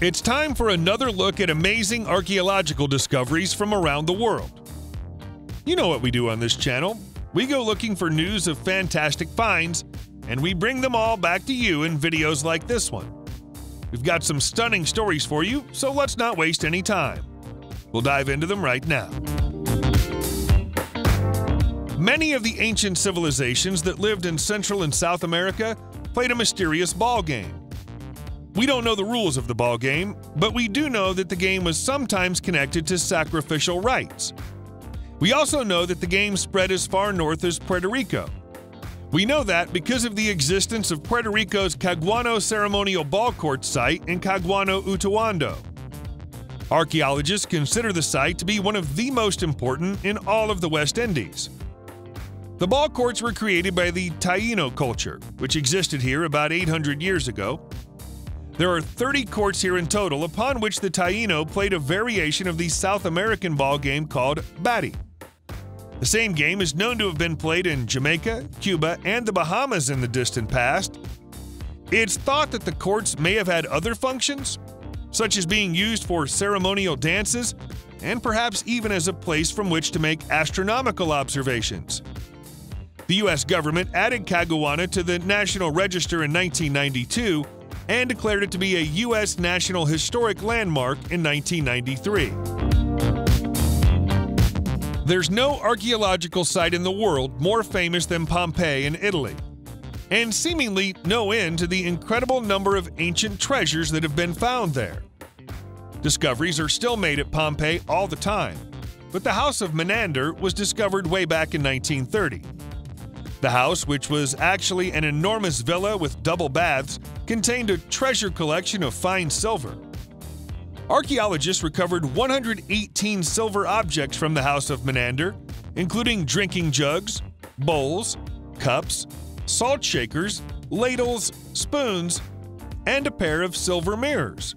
It's time for another look at amazing archaeological discoveries from around the world. You know what we do on this channel. We go looking for news of fantastic finds, and we bring them all back to you in videos like this one. We've got some stunning stories for you, so let's not waste any time. We'll dive into them right now. Many of the ancient civilizations that lived in Central and South America played a mysterious ball game. We don't know the rules of the ball game, but we do know that the game was sometimes connected to sacrificial rites. We also know that the game spread as far north as Puerto Rico. We know that because of the existence of Puerto Rico's Caguana ceremonial ball court site in Caguana, Utuado. Archaeologists consider the site to be one of the most important in all of the West Indies. The ball courts were created by the Taino culture, which existed here about 800 years ago, there are 30 courts here in total, upon which the Taino played a variation of the South American ball game called Bati. The same game is known to have been played in Jamaica, Cuba, and the Bahamas in the distant past. It's thought that the courts may have had other functions, such as being used for ceremonial dances and perhaps even as a place from which to make astronomical observations. The U.S. government added Caguana to the National Register in 1992 and declared it to be a U.S. National Historic Landmark in 1993. There's no archaeological site in the world more famous than Pompeii in Italy, and seemingly no end to the incredible number of ancient treasures that have been found there. Discoveries are still made at Pompeii all the time, but the House of Menander was discovered way back in 1930. The house, which was actually an enormous villa with double baths, contained a treasure collection of fine silver. Archaeologists recovered 118 silver objects from the House of Menander, including drinking jugs, bowls, cups, salt shakers, ladles, spoons, and a pair of silver mirrors.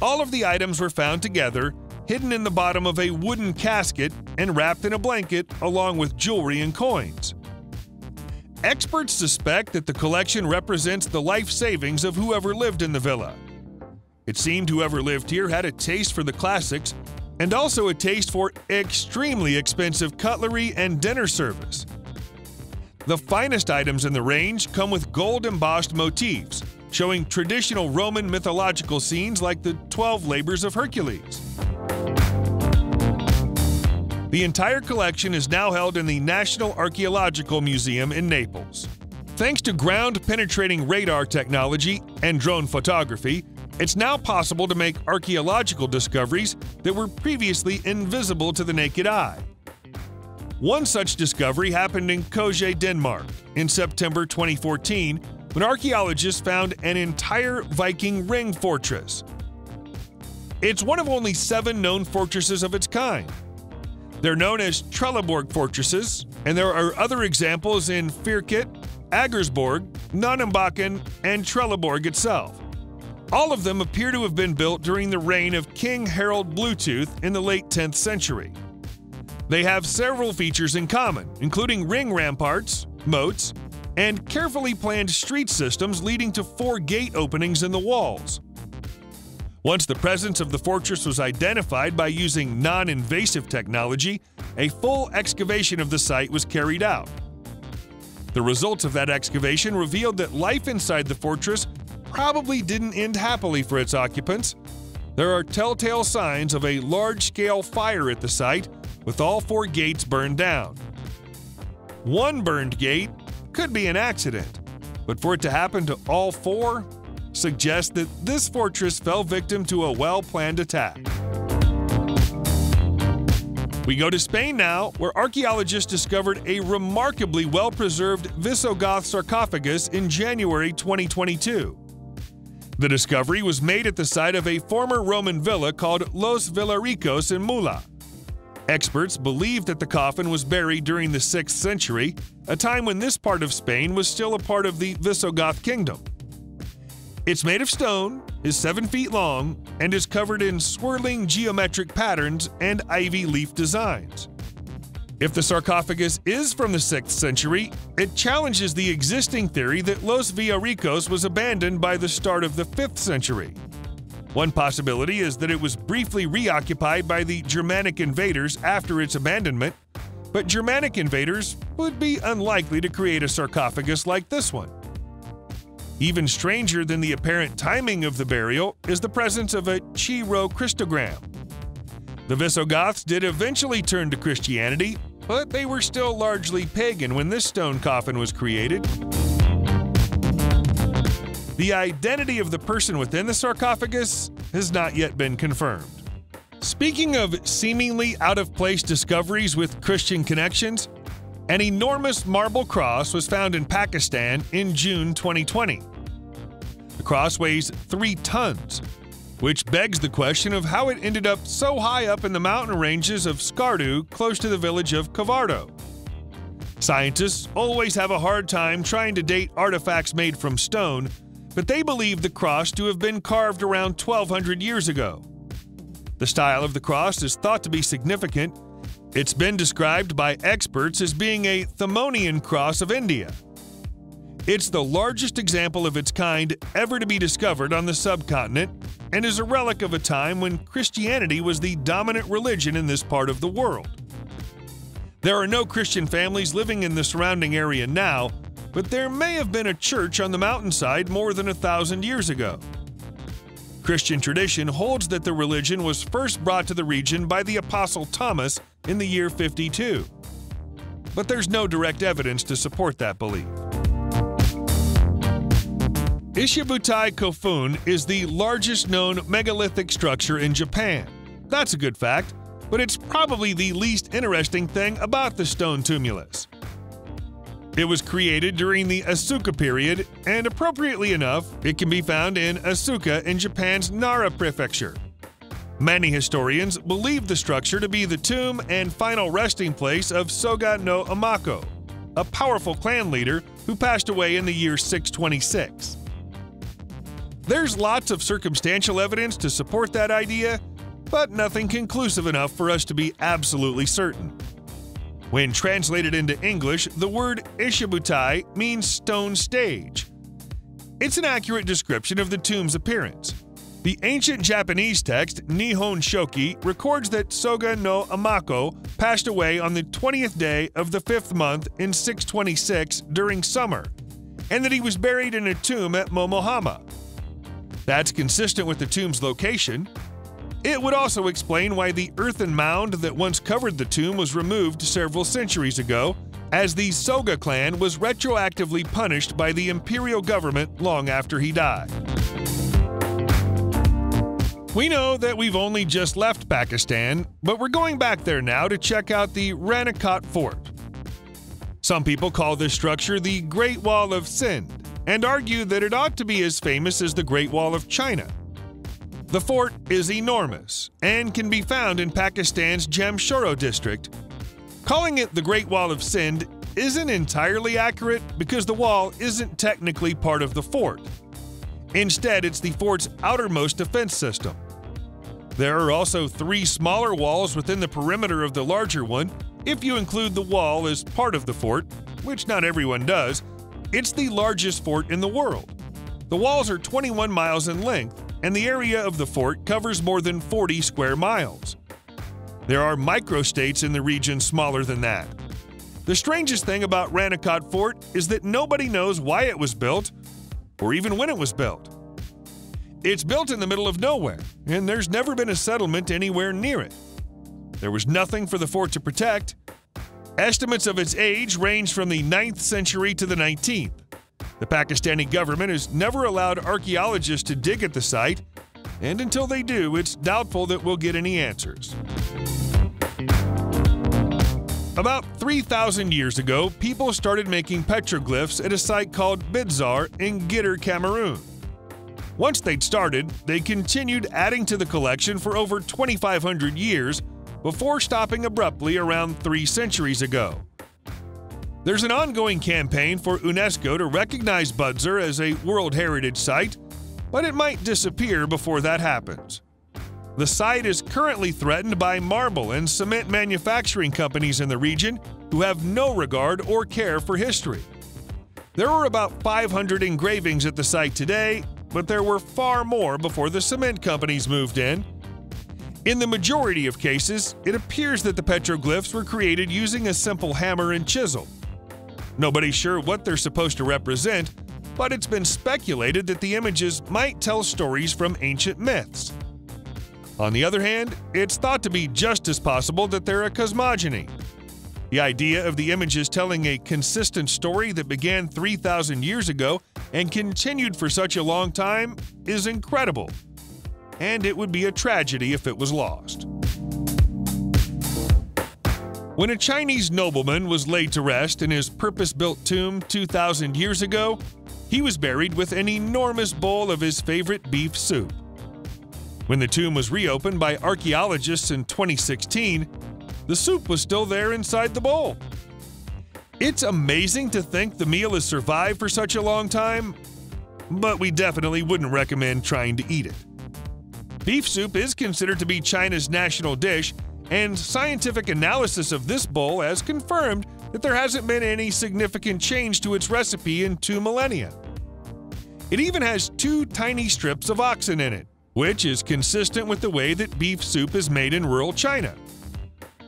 All of the items were found together, hidden in the bottom of a wooden casket and wrapped in a blanket, along with jewelry and coins. Experts suspect that the collection represents the life savings of whoever lived in the villa. It seemed whoever lived here had a taste for the classics and also a taste for extremely expensive cutlery and dinner service. The finest items in the range come with gold embossed motifs, showing traditional Roman mythological scenes like the 12 labors of Hercules. The entire collection is now held in the National Archaeological Museum in Naples. Thanks to ground penetrating radar technology and drone photography, it's now possible to make archaeological discoveries that were previously invisible to the naked eye. One such discovery happened in Køge, Denmark, in September 2014 when archaeologists found an entire Viking ring fortress. It's one of only seven known fortresses of its kind. They're known as Trelleborg fortresses, and there are other examples in Fyrkat, Aggersborg, Nonnenbakken, and Trelleborg itself. All of them appear to have been built during the reign of King Harald Bluetooth in the late 10th century. They have several features in common, including ring ramparts, moats, and carefully planned street systems leading to four gate openings in the walls. Once the presence of the fortress was identified by using non invasive technology, a full excavation of the site was carried out. The results of that excavation revealed that life inside the fortress probably didn't end happily for its occupants. There are telltale signs of a large scale fire at the site, with all four gates burned down. One burned gate could be an accident, but for it to happen to all four suggests that this fortress fell victim to a well planned attack. We go to Spain now, where archaeologists discovered a remarkably well preserved Visigoth sarcophagus in January 2022. The discovery was made at the site of a former Roman villa called Los Villaricos in Mula. Experts believe that the coffin was buried during the 6th century, a time when this part of Spain was still a part of the Visigoth kingdom. It's made of stone, is 7 feet long, and is covered in swirling geometric patterns and ivy leaf designs. If the sarcophagus is from the 6th century, it challenges the existing theory that Los Villaricos was abandoned by the start of the 5th century. One possibility is that it was briefly reoccupied by the Germanic invaders after its abandonment, but Germanic invaders would be unlikely to create a sarcophagus like this one. Even stranger than the apparent timing of the burial is the presence of a Chi Rho Christogram. The Visigoths did eventually turn to Christianity, but they were still largely pagan when this stone coffin was created. The identity of the person within the sarcophagus has not yet been confirmed. Speaking of seemingly out of place discoveries with Christian connections, an enormous marble cross was found in Pakistan in June 2020. The cross weighs three tons, which begs the question of how it ended up so high up in the mountain ranges of Skardu close to the village of Kavardo. Scientists always have a hard time trying to date artifacts made from stone, but they believe the cross to have been carved around 1200 years ago. The style of the cross is thought to be significant it's been described by experts as being a Thumonian cross of India. It's the largest example of its kind ever to be discovered on the subcontinent and is a relic of a time when Christianity was the dominant religion in this part of the world. There are no Christian families living in the surrounding area now, but there may have been a church on the mountainside more than a thousand years ago. Christian tradition holds that the religion was first brought to the region by the Apostle Thomas in the year 52. But there's no direct evidence to support that belief. Ishibutai Kofun is the largest known megalithic structure in Japan. That's a good fact, but it's probably the least interesting thing about the stone tumulus. It was created during the Asuka period, and appropriately enough, it can be found in Asuka in Japan's Nara prefecture. Many historians believe the structure to be the tomb and final resting place of Soga no Umako, a powerful clan leader who passed away in the year 626. There's lots of circumstantial evidence to support that idea, but nothing conclusive enough for us to be absolutely certain. When translated into English, the word Ishibutai means stone stage. It's an accurate description of the tomb's appearance. The ancient Japanese text Nihon Shoki records that Soga no Umako passed away on the 20th day of the fifth month in 626 during summer, and that he was buried in a tomb at Momohama. That's consistent with the tomb's location. It would also explain why the earthen mound that once covered the tomb was removed several centuries ago, as the Soga clan was retroactively punished by the imperial government long after he died. We know that we've only just left Pakistan, but we're going back there now to check out the Ranikot Fort. Some people call this structure the Great Wall of Sind and argue that it ought to be as famous as the Great Wall of China. The fort is enormous and can be found in Pakistan's Jamshoro district. Calling it the Great Wall of Sind isn't entirely accurate because the wall isn't technically part of the fort. Instead, it's the fort's outermost defense system. There are also three smaller walls within the perimeter of the larger one. If you include the wall as part of the fort, which not everyone does, it's the largest fort in the world. The walls are 21 miles in length, and the area of the fort covers more than 40 square miles. There are microstates in the region smaller than that. The strangest thing about Ranikot Fort is that nobody knows why it was built or even when it was built. It's built in the middle of nowhere, and there's never been a settlement anywhere near it. There was nothing for the fort to protect. Estimates of its age range from the 9th century to the 19th. The Pakistani government has never allowed archaeologists to dig at the site, and until they do, it's doubtful that we'll get any answers. About 3,000 years ago, people started making petroglyphs at a site called Bidzar in Guider, Cameroon. Once they'd started, they continued adding to the collection for over 2,500 years before stopping abruptly around three centuries ago. There's an ongoing campaign for UNESCO to recognize Bidzar as a World Heritage Site, but it might disappear before that happens. The site is currently threatened by marble and cement manufacturing companies in the region who have no regard or care for history. There are about 500 engravings at the site today, but there were far more before the cement companies moved in. In the majority of cases, it appears that the petroglyphs were created using a simple hammer and chisel. Nobody's sure what they're supposed to represent, but it's been speculated that the images might tell stories from ancient myths. On the other hand, it's thought to be just as possible that they're a cosmogony. The idea of the images telling a consistent story that began 3,000 years ago and continued for such a long time is incredible. And it would be a tragedy if it was lost. When a Chinese nobleman was laid to rest in his purpose built tomb 2,000 years ago, he was buried with an enormous bowl of his favorite beef soup. When the tomb was reopened by archaeologists in 2016, the soup was still there inside the bowl. It's amazing to think the meal has survived for such a long time, but we definitely wouldn't recommend trying to eat it. Beef soup is considered to be China's national dish, and scientific analysis of this bowl has confirmed that there hasn't been any significant change to its recipe in two millennia. It even has two tiny strips of oxen in it, which is consistent with the way that beef soup is made in rural China.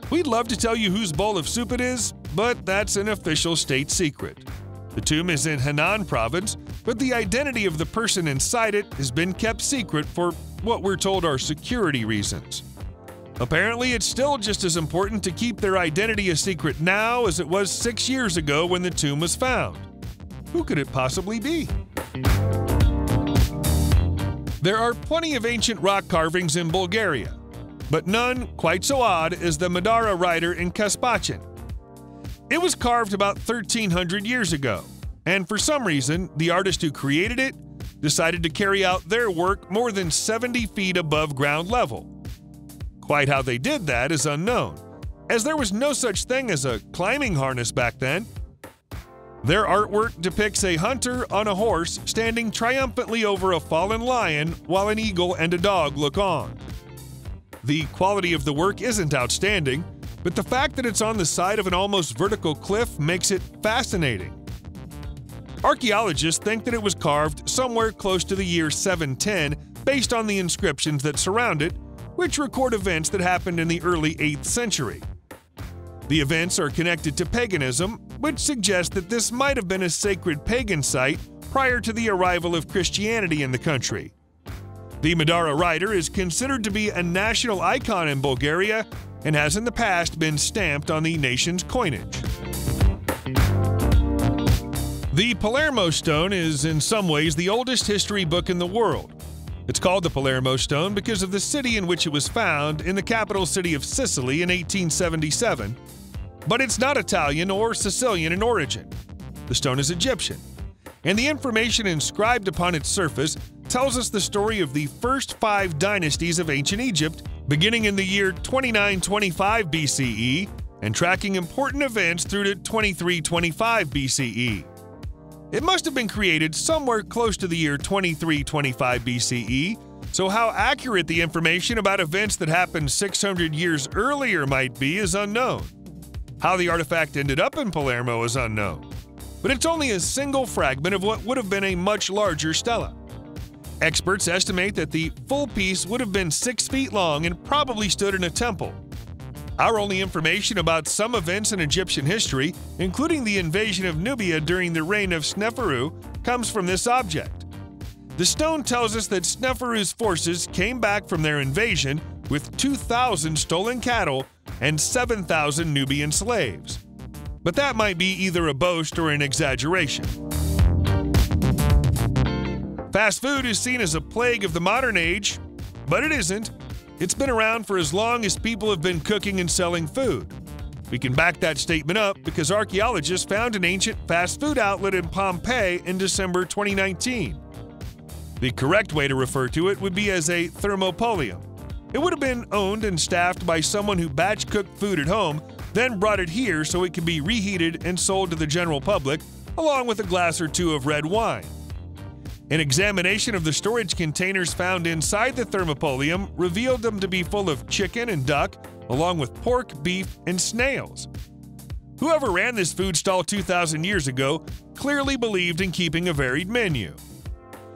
We'd love to tell you whose bowl of soup it is, but that's an official state secret. The tomb is in Henan province, but the identity of the person inside it has been kept secret for what we're told are security reasons. Apparently, it's still just as important to keep their identity a secret now as it was six years ago when the tomb was found. Who could it possibly be? There are plenty of ancient rock carvings in Bulgaria, but none quite so odd as the Madara rider in Kaspichan. It was carved about 1300 years ago, and for some reason, the artist who created it decided to carry out their work more than 70 feet above ground level. Quite how they did that is unknown, as there was no such thing as a climbing harness back then. Their artwork depicts a hunter on a horse standing triumphantly over a fallen lion while an eagle and a dog look on. The quality of the work isn't outstanding, but the fact that it's on the side of an almost vertical cliff makes it fascinating. Archaeologists think that it was carved somewhere close to the year 710 based on the inscriptions that surround it, which record events that happened in the early 8th century. The events are connected to paganism, which suggests that this might have been a sacred pagan site prior to the arrival of Christianity in the country. The Madara rider is considered to be a national icon in Bulgaria and has in the past been stamped on the nation's coinage. The Palermo Stone is in some ways the oldest history book in the world. It's called the Palermo Stone because of the city in which it was found in the capital city of Sicily in 1877. But it's not Italian or Sicilian in origin. The stone is Egyptian. And the information inscribed upon its surface tells us the story of the first five dynasties of ancient Egypt, beginning in the year 2925 BCE and tracking important events through to 2325 BCE. It must have been created somewhere close to the year 2325 BCE, so how accurate the information about events that happened 600 years earlier might be is unknown. How the artifact ended up in Palermo is unknown. But it's only a single fragment of what would have been a much larger stela. Experts estimate that the full piece would have been 6 feet long and probably stood in a temple, our only information about some events in Egyptian history, including the invasion of Nubia during the reign of Sneferu, comes from this object. The stone tells us that Sneferu's forces came back from their invasion with 2,000 stolen cattle and 7,000 Nubian slaves. But that might be either a boast or an exaggeration. Fast food is seen as a plague of the modern age, but it isn't. It's been around for as long as people have been cooking and selling food. We can back that statement up because archaeologists found an ancient fast food outlet in Pompeii in December 2019. The correct way to refer to it would be as a thermopolium. It would have been owned and staffed by someone who batch cooked food at home, then brought it here so it could be reheated and sold to the general public, along with a glass or two of red wine. An examination of the storage containers found inside the thermopolium revealed them to be full of chicken and duck, along with pork, beef, and snails. Whoever ran this food stall 2,000 years ago clearly believed in keeping a varied menu.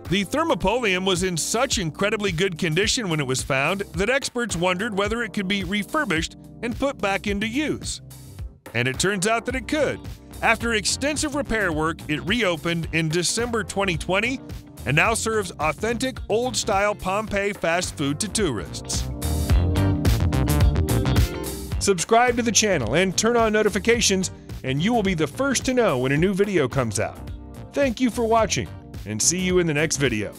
The Thermopolium was in such incredibly good condition when it was found that experts wondered whether it could be refurbished and put back into use. And it turns out that it could. After extensive repair work, it reopened in December 2020 and now serves authentic old style Pompeii fast food to tourists. Subscribe to the channel and turn on notifications, and you will be the first to know when a new video comes out. Thank you for watching, and see you in the next video.